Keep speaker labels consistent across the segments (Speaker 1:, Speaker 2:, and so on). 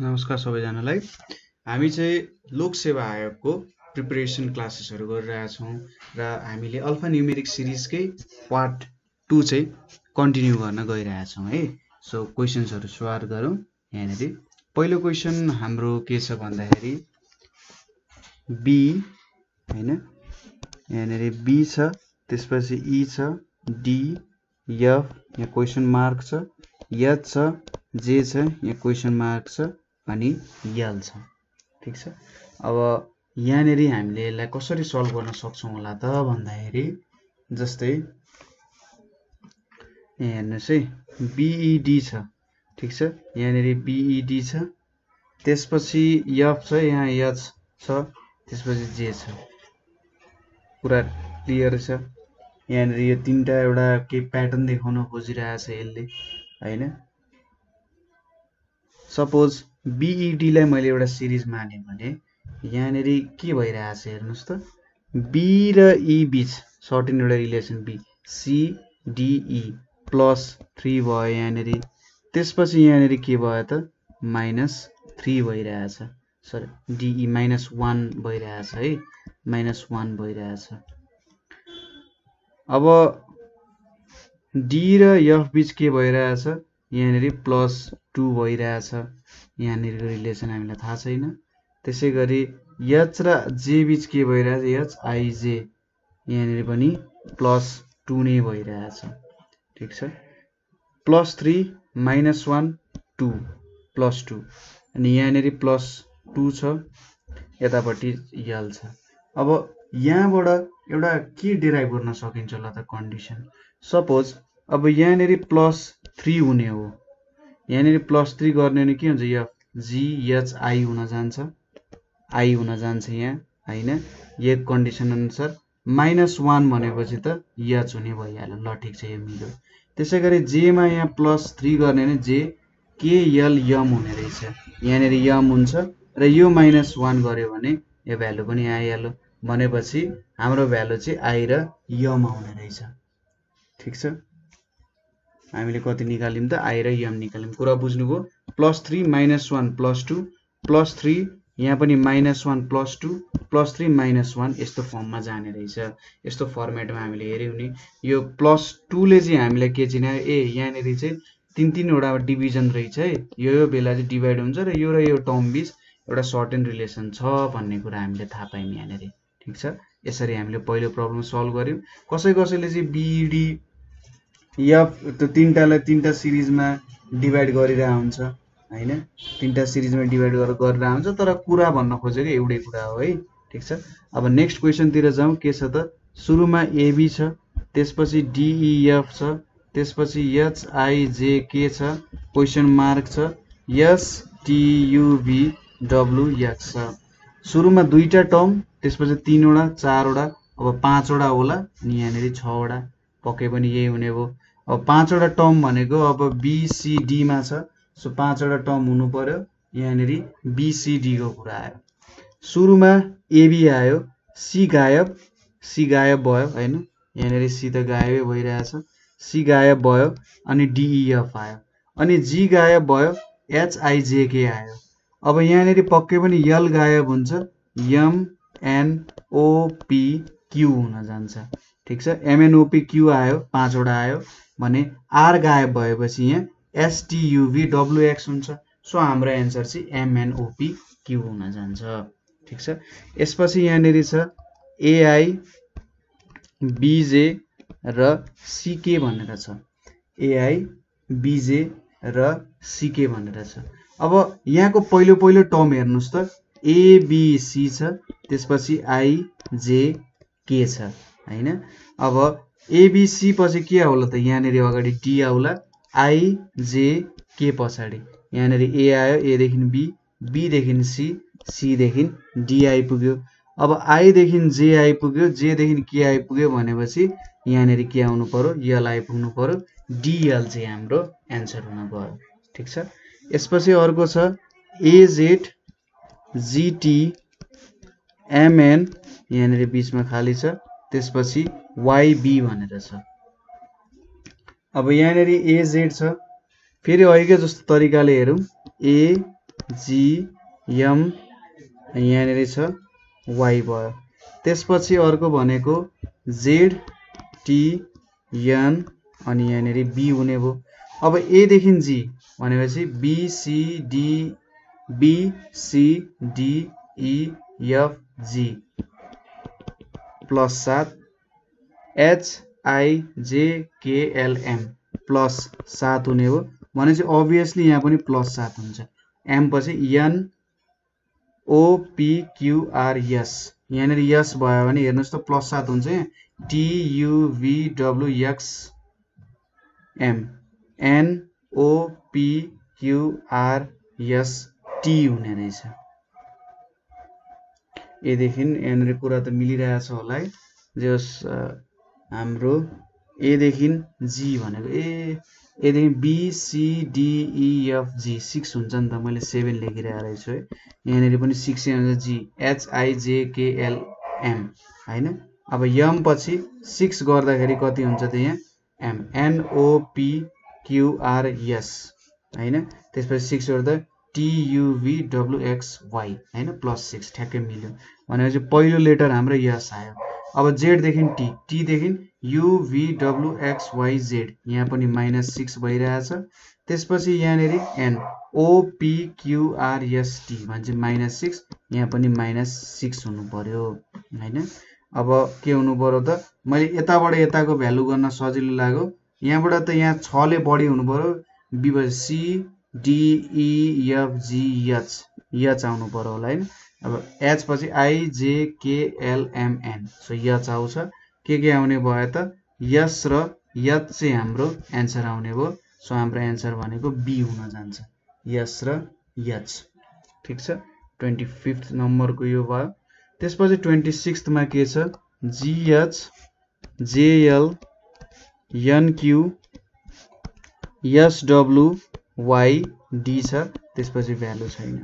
Speaker 1: नमस्कार सबैजनालाई। हामी चाहिँ लोकसेवा आयोगको प्रिपरेसन क्लासेसहरू गरिरहेछौँ र हामीले अल्फा न्युमेरिक सिरिजकै पार्ट टू चाहिँ कन्टिन्यू गर्न गइरहेछौँ है। सो क्वेसन्सहरू सुरुवात गरौँ यहाँनिर। पहिलो क्वेसन हाम्रो के छ भन्दाखेरि बी होइन? यहाँनिर बी छ त्यसपछि ई छ डी एफ यहाँ क्वेसन मार्क छ एच छ जे छ यहाँ क्वेसन मार्क छ। अनि यल छ। ठिक छ? अब यहाँनिर हामीले यसलाई कसरी सल्भ गर्न सक्छौँ होला त भन्दाखेरि जस्तै हेर्नुहोस् है बिइडी छ। ठिक छ? यहाँनिर बिइडी छ। त्यसपछि यफ छ यहाँ यच छ त्यसपछि जे छ। पुरा क्लियर छ। यहाँनिर यो तिनवटा एउटा केही प्याटर्न देखाउन खोजिरहेछ यसले होइन? सपोज बिइडीलाई मैले एउटा सिरिज माने भने यहाँनिर के भइरहेछ हेर्नुहोस् त। बी र ई बिच सर्टिन एउटा relation B CDE plus three भयो यहाँनिर। त्यसपछि यहाँनिर के भयो त? माइनस थ्री भइरहेछ। सरी डिई माइनस वान भइरहेछ है। माइनस वान भइरहेछ। अब डी र एफ बिच के भइरहेछ? यहाँनिर प्लस टू भइरहेछ। यहाँनिरको रिलेसन हामीलाई थाहा छैन। त्यसै गरी एच र जे बिच के भइरहेछ? एच आइजे यहाँनिर पनि प्लस टू नै भइरहेछ। ठिक छ? Plus three minus one two plus two अनि यहाँनिर प्लस टू छ यतापट्टि यल छ। अब यहाँबाट एउटा के डिराइभ गर्न सकिन्छ होला त कन्डिसन सपोज अब यहाँनिर प्लस थ्री हुने हो। यहाँनिर प्लस थ्री गर्ने भने के हुन्छ एफ जिएचआई हुन जान्छ। आई हुन जान्छ यहाँ होइन? यो कन्डिसन अनुसार। माइनस वान भनेपछि त यच हुने भइहाल्यो। ल ठिक छ यो मिल्यो। त्यसै गरी जेमा यहाँ प्लस थ्री गर्ने भने जे केएल यम हुने रहेछ। यहाँनिर यम हुन्छ र यो माइनस वान गऱ्यो भने यो भ्यालु पनि आइहाल्यो। भनेपछि हाम्रो भ्यालु चाहिँ आई र यम आउने रहेछ। ठिक छ? हामीले कति निकाल्यौँ त? आई र यम निकाल्यौँ। कुरा बुझ्नुभयो? Plus three minus one plus two. Plus three यहाँ पनि minus one plus two. Plus three minus one यस्तो फर्ममा जाने रहेछ। यस्तो फर्मेटमा हामीले हेऱ्यौँ नि यो प्लस टूले चाहिँ हामीलाई के चिनायो? ए यहाँनिर चाहिँ तिन तिनवटा डिभिजन रहेछ है। यो यो बेला चाहिँ डिभाइड हुन्छ र यो र यो टर्म बिच एउटा सर्टेन रिलेसन छ भन्ने कुरा हामीले थाहा पायौँ यहाँनिर। ठिक छ? यसरी हामीले पहिलो प्रब्लम सल्भ गऱ्यौँ। कसै कसैले चाहिँ बिडी एफ त्यो तिनवटालाई तिनवटा सिरिजमा डिभाइड गरिरहेको हुन्छ होइन? तिनवटा सिरिजमा डिभाइड गरेर गरिरहेको हुन्छ तर कुरा भन्न खोजेको एउटै कुरा हो है? ठिक छ? अब नेक्स्ट क्वेसनतिर जाउँ के छ त? सुरुमा एबी छ त्यसपछि डिइएफ छ त्यसपछि एचआइजेके छ क्वेसन मार्क छ एसटियुभी डब्लुएक्स छ। सुरुमा दुईवटा टर्म त्यसपछि तिनवटा चारवटा अब पाँचवटा होला अनि यहाँनिर छवटा पक्कै पनि यही हुने भयो। अब पाँचवटा टर्म भनेको अब बिसिडीमा छ। सो पाँचवटा टर्म हुनु पऱ्यो यहाँनिर बिसिडीको कुरा आयो। सुरुमा एबी आयो। सी गायब। सी गायब भयो होइन? यहाँनिर सी त गायबै भइरहेछ। सी गायब भयो अनि डिइएफ आयो। अनि जी गायब भयो एचआइजेके आयो। अब यहाँनिर पक्कै पनि यल गायब हुन्छ। एमएनओपी क्यु हुन जान्छ। ठिक छ? एमएनओपी क्यु आयो। पाँचवटा आयो। भने आर गायब भएपछि यहाँ एसटियुभी डब्लुएक्स हुन्छ। सो हाम्रो एन्सर चाहिँ एमएनओपी क्यु हुन जान्छ। ठिक छ? यसपछि यहाँनिर छ एआई बिजे र सिके भनेर छ। एआई बिजे र सिके भनेर छ। अब यहाँको पहिलो पहिलो टर्म हेर्नुहोस् त। एबिसी छ। त्यसपछि आइजेके छ। होइन? अब एबिसी पछि के आउला त? यहाँनिर अगाडि डी आउला। आइजे के पछाडि? यहाँनिर ए आयो एदेखि बी बीदेखि सी सीदेखि डी आइपुग्यो। अब आईदेखि जे आइपुग्यो जेदेखि के आइपुग्यो भनेपछि यहाँनिर के आउनु पऱ्यो यल आइपुग्नु पऱ्यो डिएल चाहिँ हाम्रो एन्सर हुन गयो। ठिक छ? यसपछि अर्को छ एजेड जिटी एमएन यहाँनिर बिचमा खाली छ। त्यसपछि वाइबी भनेर छ। अब यहाँनिर एजेड छ। फेरि अहिलेकै जस्तो तरिकाले हेरौँ। ए जी एम यहाँनिर छ वाइ भयो। त्यसपछि अर्को भनेको जेड टिएन अनि यहाँनिर बी हुने भयो। अब एदेखि जी भनेपछि बिसिडी बिसिडिइएफजी प्लस सात। एचआइजेकेएलएम प्लस सात हुने हो। भनेपछि अभियसली यहाँ पनि प्लस सात हुन्छ। एम पछि एन ओपिक्युआरएस यहाँनिर यस भयो भने हेर्नुहोस् त प्लस सात हुन्छ यहाँ। टियुभिडब्लुएक्स एम एनओपिक्युआरएस टी हुने रहेछ एदेखि यहाँनिर कुरा त मिलिरहेछ होला है। जे होस् हाम्रो एदेखि जी भनेको ए एदेखि बिसिडिइएफजी सिक्स हुन्छ नि त मैले सेभेन लेखिरहेको रहेछु है। यहाँनिर पनि सिक्सै हुन्छ जी एचआइजेकेएलएम होइन? अब यम पछि सिक्स गर्दाखेरि कति हुन्छ त यहाँ? एम एनओपिक्युआरएस होइन? त्यसपछि सिक्स गर्दा टियुभिडब्लुएक्सवाई होइन? प्लस सिक्स ठ्याक्कै मिल्यो। भनेपछि पहिलो लेटर हाम्रो यस आयो अब जेडदेखि टी टीदेखि युभिडब्लुएक्सवाइजेड यहाँ पनि माइनस सिक्स भइरहेछ। त्यसपछि यहाँनिर एन ओपिक्युआरएसटी भने चाहिँ माइनस सिक्स यहाँ पनि माइनस सिक्स हुनु पऱ्यो होइन? अब के हुनु पऱ्यो त? मैले यताबाट यताको भ्यालु गर्न सजिलो लाग्यो। यहाँबाट त यहाँ छले बढी हुनु पऱ्यो बी सी डिइएफजिएच यच आउनु पऱ्यो होला होइन अब एच पछि आइजेकेएलएमएन सो यच आउँछ। के के आउने भयो त यस र यच चाहिँ हाम्रो एन्सर आउने भयो। सो हाम्रो एन्सर भनेको बी हुन जान्छ। यस र यच ठिक छ? ट्वेन्टी फिफ्थ नम्बरको यो भयो। त्यसपछि ट्वेन्टी सिक्स्थमा के छ? GH JL NQ SW Y D छ त्यसपछि भ्यालु छैन।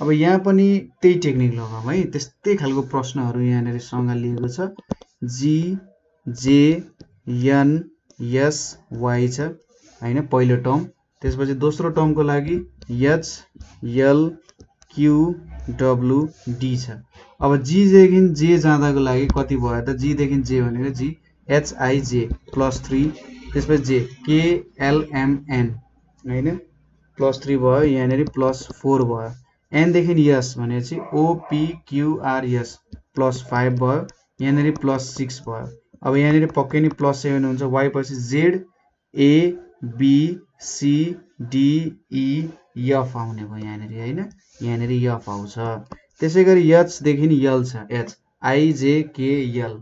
Speaker 1: अब यहाँ पनि त्यही टेक्निक लगाऊँ है। त्यस्तै खालको प्रश्नहरू यहाँनिर सँगालिएको छ। जी जे एन एस वाइ छ। होइन पहिलो टर्म। त्यसपछि दोस्रो टर्मको लागि H L Q W D छ। अब जीदेखि जे जाँदाको लागि कति भयो त? जीदेखि जे भनेको जी एचआइजे प्लस थ्री त्यसपछि जे केएलएमएन होइन? प्लस थ्री भयो यहाँनिर प्लस फोर भयो। एनदेखि यस भनेपछि ओपिक्युआरएस प्लस फाइभ भयो यहाँनिर प्लस सिक्स भयो। अब यहाँनिर पक्कै नै प्लस सेभेन हुन्छ। वाइ पछि जेड एबिसिडिइएफ आउने भयो यहाँनिर होइन? यहाँनिर यफ आउँछ। त्यसै गरी यचदेखि यल छ। एच आइजेकेएल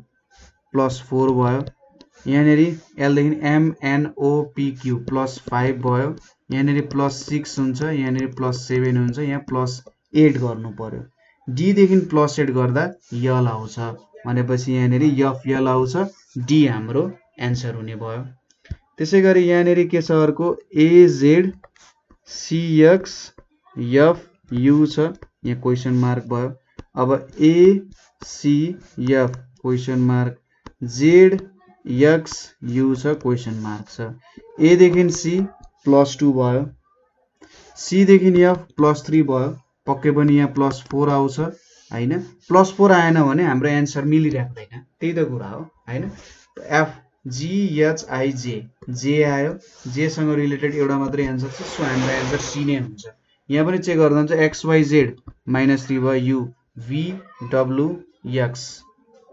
Speaker 1: प्लस फोर भयो। यहाँनिर एलदेखि एमएनओपिक्यू प्लस फाइभ भयो। यहाँनिर प्लस सिक्स हुन्छ यहाँनिर प्लस सेभेन हुन्छ यहाँ प्लस एट गर्नु पऱ्यो डीदेखि प्लस एट गर्दा यल आउँछ। भनेपछि यहाँनिर यफ यल आउँछ। डी हाम्रो एन्सर हुने भयो। त्यसै गरी यहाँनिर के छ अर्को? एजेड सिएक्स एफ यु छ। यहाँ क्वेसन मार्क भयो। अब ACF question mark Z X U छ। क्वेसन मार्क छ। एदेखि सी प्लस टू भयो। सीदेखि एफ प्लस थ्री भयो। पक्कै पनि यहाँ प्लस फोर आउँछ होइन? प्लस फोर आएन भने हाम्रो एन्सर मिलिराख्दैन। त्यही त कुरा हो होइन? एफ जिएचआइजे जे आयो। जेसँग रिलेटेड एउटा मात्रै एन्सर छ सो हाम्रो एन्सर सी नै हुन्छ। यहाँ पनि चेक गर्दा हुन्छ एक्सवाइजेड माइनस थ्री भयो यु भिडब्लु एक्स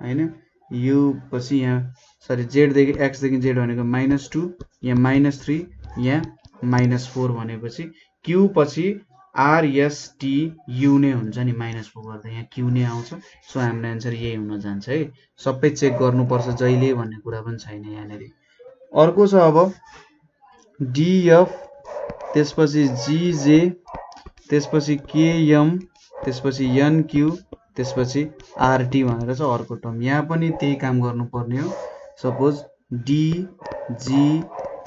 Speaker 1: होइन? यु पछि यहाँ सरी जेडदेखि एक्सदेखि जेड भनेको माइनस टू यहाँ माइनस थ्री यहाँ माइनस फोर भनेपछि क्यु पछि आरएसटी यु नै हुन्छ नि माइनस फोर गर्दा। यहाँ क्यु नै आउँछ। सो हाम्रो एन्सर यही हुन जान्छ है। सबै चेक गर्नुपर्छ जहिले भन्ने कुरा पनि छैन यहाँनिर। अर्को छ अब डिएफ त्यसपछि जिजे त्यसपछि केएम त्यसपछि एनक्यु त्यसपछि आरटी भनेर चाहिँ अर्को टर्म यहाँ पनि त्यही काम गर्नुपर्ने हो। सपोज डिजी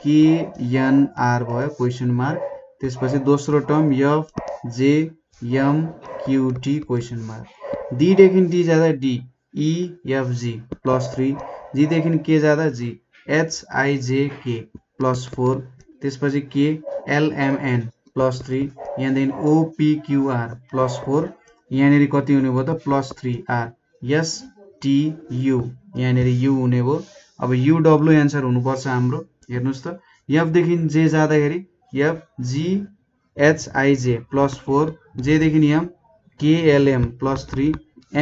Speaker 1: केएनआर भयो क्वेसन मार्क त्यसपछि दोस्रो term F J M QT question mark डीदेखि D जाँदा डी इएफजी प्लस थ्री जीदेखि के जाँदा जी एचआइजेके प्लस फोर त्यसपछि के एलएमएन प्लस थ्री यहाँदेखि ओपिक्युआर प्लस फोर यहाँनिर कति हुने भयो त? Plus three R S TU यहाँनिर यु हुने भयो। अब युडब्लु एन्सर हुनुपर्छ हाम्रो। हेर्नुहोस् त एफदेखि जे जाँदाखेरि F G H I J plus four जेदेखि M K L M plus three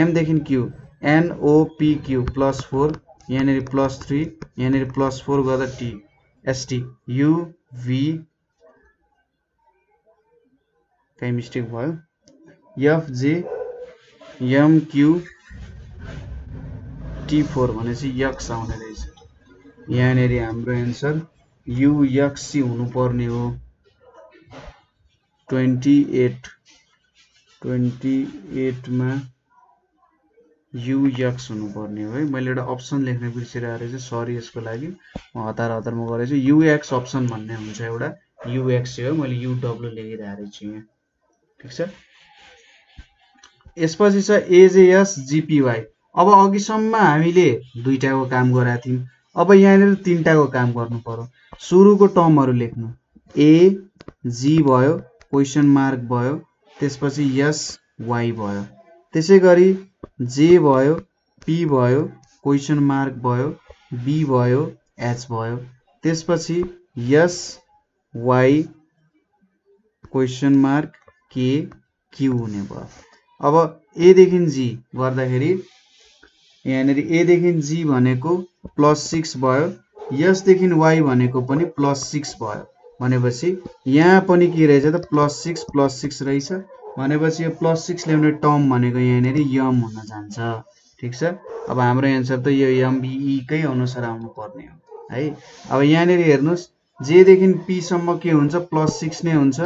Speaker 1: एमदेखि Q N O P Q plus four यहाँनिर प्लस थ्री यहाँनिर प्लस फोर गर्दा T S T U V कहीँ मिस्टेक भयो? F J M Q T four भनेपछि X आउने रहेछ। यहाँनिर हाम्रो एन्सर युएक्सी हुनुपर्ने हो। ट्वेन्टी एट ट्वेन्टी एटमा युएक्स हुनुपर्ने हो है। मैले एउटा अप्सन लेख्न बिर्सिरहेको रहेछ सरी यसको लागि। म हतार हतारमा गरेको छु। युएक्स अप्सन भन्ने हुन्छ एउटा। युएक्स हो मैले युडब्लु लेखिरहेको रहेछु यहाँ। ठिक छ? यसपछि छ एजेएस जिपिवाई अब अघिसम्म हामीले दुईवटाको काम गराएको थियौँ। अब यहाँनिर तिनवटाको काम गर्नु पर्यो। सुरुको टर्महरू लेख्नु। ए जी भयो क्वेसन मार्क भयो त्यसपछि यस वाइ भयो। त्यसै गरी जे भयो पी भयो क्वेसन मार्क भयो बी भयो एच भयो। त्यसपछि S Y question mark K Q हुने भयो। अब एदेखि जी गर्दाखेरि यहाँनिर एदेखि जी भनेको प्लस सिक्स भयो। यसदेखि वाइ भनेको पनि प्लस सिक्स भयो। भनेपछि यहाँ पनि के रहेछ त? प्लस सिक्स प्लस सिक्स रहेछ। भनेपछि यो प्लस सिक्स ल्याउने टर्म भनेको यहाँनिर यम हुन जान्छ। ठिक छ? अब हाम्रो एन्सर त यो एमबिईकै अनुसार आउनु पर्ने हो। है? अब यहाँनिर हेर्नुहोस्। जेदेखि पीसम्म के हुन्छ? प्लस सिक्स नै हुन्छ।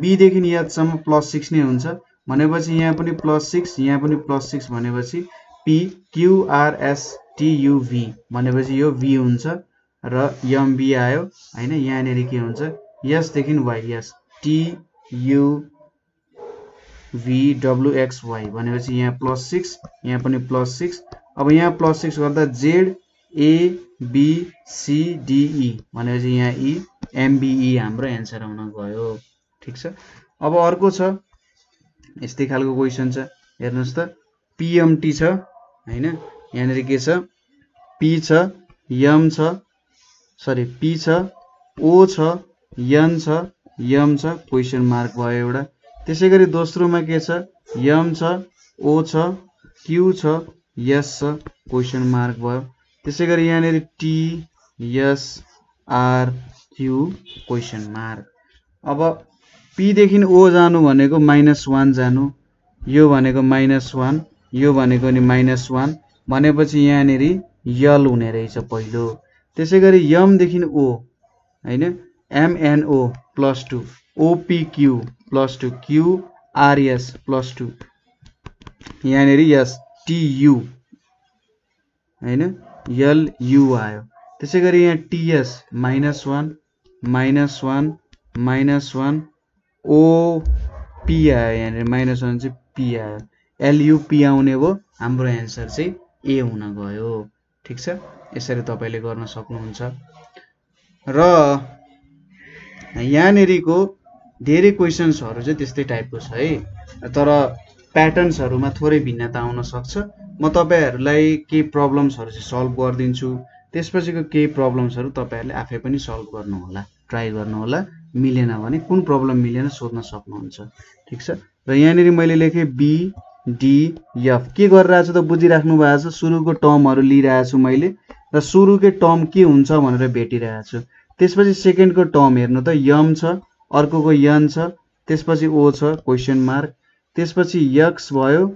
Speaker 1: बीदेखि यदसम्म प्लस सिक्स नै हुन्छ। भनेपछि यहाँ पनि प्लस सिक्स यहाँ पनि प्लस सिक्स भनेपछि P Q R S T U V भनेपछि यो भी हुन्छ र एमबी आयो होइन? यहाँनिर के हुन्छ? यसदेखि वाइ यस। टियु भिडब्लुएक्सवाई भनेपछि यहाँ प्लस सिक्स यहाँ पनि प्लस सिक्स। अब यहाँ प्लस सिक्स गर्दा Z A B C D E भनेपछि यहाँ ई एमबिई हाम्रो एन्सर आउन गयो। ठिक छ? अब अर्को छ। यस्तै खालको क्वेसन छ। हेर्नुहोस् त। पिएमटी छ। होइन? यहाँनिर के छ? पी छ यम छ सरी पी छ ओ छ यन छ यम छ क्वेसन मार्क भयो एउटा। त्यसै गरी दोस्रोमा के छ? यम छ ओ छ क्यु छ यस छ क्वेसन मार्क भयो। त्यसै गरी यहाँनिर T S R Q question mark अब पीदेखि ओ जानु भनेको माइनस वान जानु यो भनेको माइनस वान यो भनेको नि माइनस वान भनेपछि यहाँनिर यल हुने रहेछ पहिलो। त्यसै गरी यमदेखि ओ होइन? M N O plus two O P Q plus two Q R S plus two यहाँनिर यस टियु होइन? एलयु आयो। त्यसै गरी यहाँ T S minus one minus one minus one O P आयो। यहाँनिर माइनस वान चाहिँ पी आयो। एलयुपी आउने भयो हाम्रो एन्सर चाहिँ ए हुन गयो। ठिक छ? यसरी तपाईँले गर्न सक्नुहुन्छ। र यहाँनिरको धेरै क्वेसन्सहरू चाहिँ त्यस्तै टाइपको छ है। तर प्याटर्न्सहरूमा थोरै भिन्नता आउन सक्छ। म तपाईँहरूलाई केही प्रब्लम्सहरू चाहिँ सल्भ गरिदिन्छु। त्यसपछिको केही प्रब्लम्सहरू तपाईँहरूले आफै पनि सल्भ गर्नुहोला। ट्राई गर्नुहोला। मिलेन भने कुन प्रब्लम मिलेन सोध्न सक्नुहुन्छ। ठिक छ? र यहाँनिर मैले लेखेँ बी डिएफ के गरिरहेको छु त बुझिराख्नु भएको छ? सुरुको टर्महरू लिइरहेको छु मैले र सुरुकै टर्म के हुन्छ भनेर भेटिरहेको छु त्यसपछि सेकेन्डको टर्म हेर्नु त यम छ अर्कोको यन छ त्यसपछि ओ छ क्वेसन मार्क त्यसपछि यक्स भयो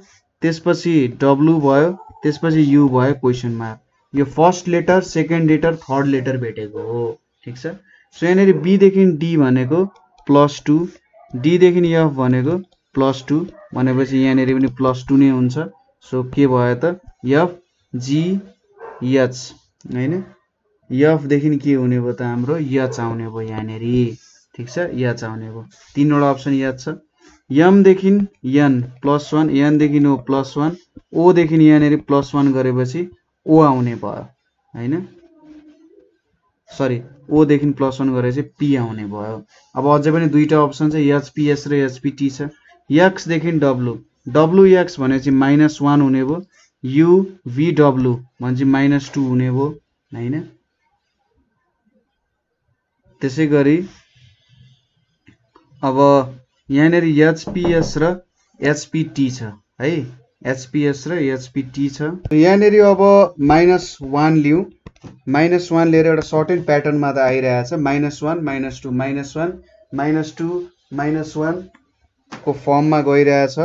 Speaker 1: त्यसपछि डब्लु भयो त्यसपछि यु भयो क्वेसन मार्क यो first letter second letter third letter भेटेको हो। ठिक छ? सो यहाँनिर बीदेखि डी भनेको प्लस टू डीदेखि एफ भनेको प्लस टू भनेपछि यहाँनिर पनि प्लस टू नै हुन्छ। सो के भयो त? एफ जी एच होइन? यफदेखि के हुने भयो त हाम्रो? यच आउने भयो यहाँनिर। ठिक छ? यच आउने भयो। तिनवटा अप्सन याद छ। यमदेखि यन प्लस वान यनदेखि ओ प्लस वान ओदेखि यहाँनिर प्लस वान गरेपछि ओ आउने भयो होइन? सरी ओदेखि प्लस वान चाहिँ पी आउने भयो। अब अझै पनि दुईवटा अप्सन छ। एचपिएस र एचपिटी छ। एक्सदेखि डब्लु डब्लु एक्स भनेपछि माइनस वान हुने भयो। यु भिडब्लु भने चाहिँ माइनस टू हुने भयो होइन? त्यसै गरी अब यहाँनिर एचपिएस र एचपिटी छ है? एचपिएस र एचपिटी छ। यहाँनिर अब माइनस वान लिउँ माइनस वान लिएर एउटा सर्टेन प्याटर्नमा त आइरहेछ। Minus one minus two minus one minus two minus वानको फर्ममा गइरहेछ।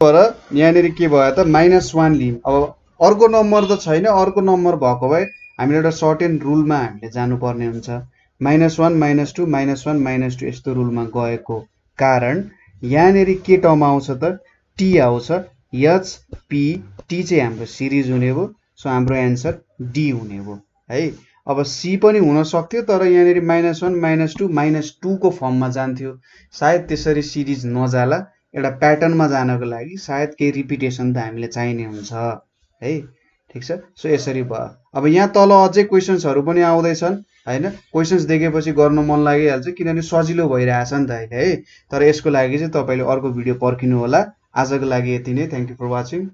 Speaker 1: तर यहाँनिर के भयो त माइनस वान लियौँ अब अर्को नम्बर त छैन अर्को नम्बर भएको भए हामीले एउटा सर्टेन रुलमा हामीले जानुपर्ने हुन्छ। Minus one minus two minus one minus two यस्तो रुलमा गएको कारण यहाँनिर के टर्म आउँछ त टी आउँछ। एच पी टी चाहिँ हाम्रो सिरिज हुने भयो सो हाम्रो एन्सर डी हुने भयो है? अब सी पनि हुन सक्थ्यो तर यहाँनिर minus one minus two minus टूको फर्ममा जान्थ्यो। सायद त्यसरी सिरिज नजाला एउटा प्याटर्नमा जानको लागि सायद केही रिपिटेसन त हामीले चाहिने हुन्छ है? ठिक छ? सो यसरी भयो। अब यहाँ तल अझै क्वेसन्सहरू पनि आउँदैछन् होइन? क्वेसन्स देखेपछि गर्न मन लागिहाल्छ किनभने सजिलो भइरहेछ नि त अहिले है? तर यसको लागि चाहिँ तपाईँले अर्को भिडियो पर्खिनु होला आजको लागि यति नै। Thank you for watching